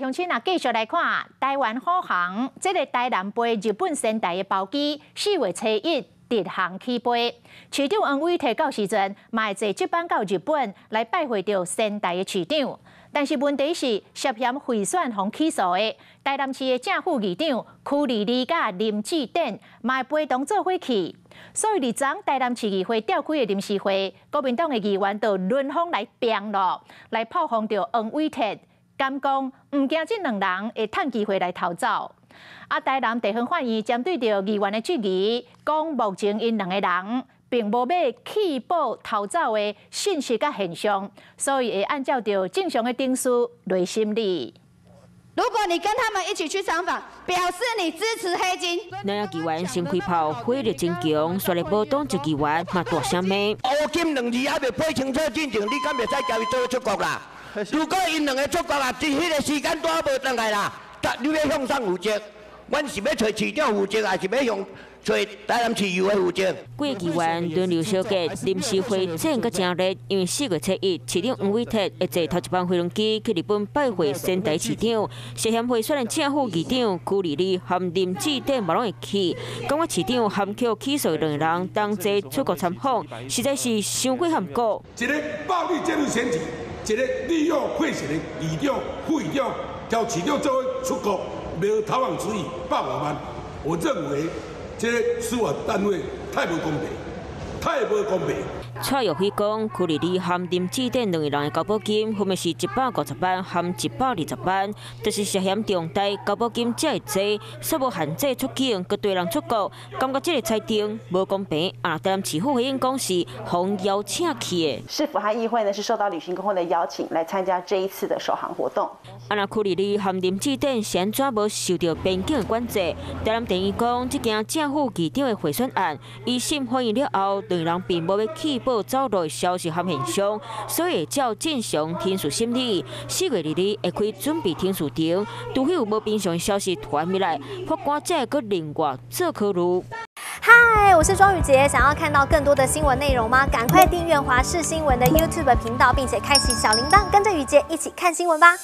乡亲啊，继续来看台湾虎航，这个台南飞日本仙台的包机，四月初一直航起飞。市长王伟提到时阵，嘛坐接班到日本来拜会着仙台的市长。但是问题是，涉嫌贿选和起诉的台南市的正副议长区里里甲林志典，嘛陪同做伙去。所以，二昨台南市议会召开的临时会，国民党的议员就轮番来辩论，来炮轰着王伟提。敢讲毋惊即两人会趁机会来逃走。啊，台南地方法院针对着议员的质疑，讲目前因两个人并无要弃保逃走的信息甲现象，所以会按照着正常的定数来审理。如果你跟他们一起去参访，表示你支持黑金。两个议员先开炮，火力真强，说来保当一议员嘛大声骂。黑金两字还未背清楚进程，你敢袂使交伊做出国啦？如果因两个出国啊，伫迄个时间都还无转来啦，你要向上负责？阮是要找市长负责，还是要向找台南市议会负责？各议员轮流小结，临时会整个正日，因为四月七日，市长吴伟特会坐头一班飞龙机去日本拜会仙台市长，涉嫌贿选的正副议长辜丽丽含林志典嘛拢会去，讲我市长含扣起诉两人同齐出国参访，实在是伤过含过。一个暴力介入选举。一个利用贿选的议长、副议长，叫市长作为出口，没有逃亡之意，百万，我认为这个司法单位太不公平，太不公平。蔡玉辉讲，库里里含林志典两个人的交保金，分别是一百五十万含一百二十万，就是涉嫌重大交保金这一济，说无限制出境，佮对人出国，感觉这个裁定无公平。啊，台南市府回应讲是奉邀请去的。市府和议会呢是受到旅行公会的邀请来参加这一次的首航活动。啊，那库里里含林志典先怎无受到边境的管制？台南电影讲，这件政府局长的贿选案，一审欢迎了后，两人并无要起报走路的消息和现象，所以照正常天数审理。四月二日会开准备天数庭，除非有无平常的消息传回来，法官再个另外做考虑。嗨，我是庄宇杰，想要看到更多的新闻内容吗？赶快订阅华视新闻的 YouTube 频道，并且开启小铃铛，跟着宇杰一起看新闻吧。